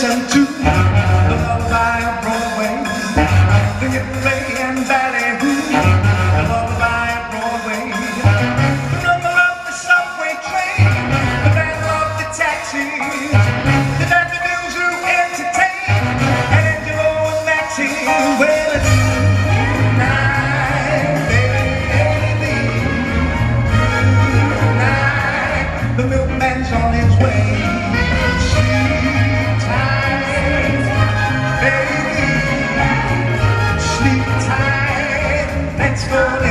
listen to the lullaby of Broadway. Do you play and ballet? The lullaby of Broadway. The rumble of the subway train, the rattle of the taxi, the daffodils who entertain, and Angelo and Maxine. Well, it's tonight, baby. Tonight, the milkman's on his way. gonna